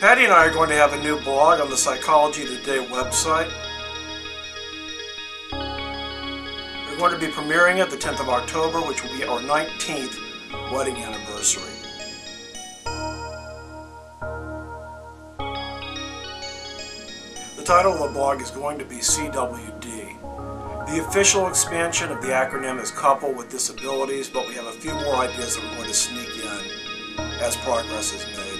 Pattie and I are going to have a new blog on the Psychology Today website. We're going to be premiering it the 10th of October, which will be our 19th wedding anniversary. The title of the blog is going to be CWD. The official expansion of the acronym is couple with disabilities, but we have a few more ideas that we're going to sneak in as progress is made.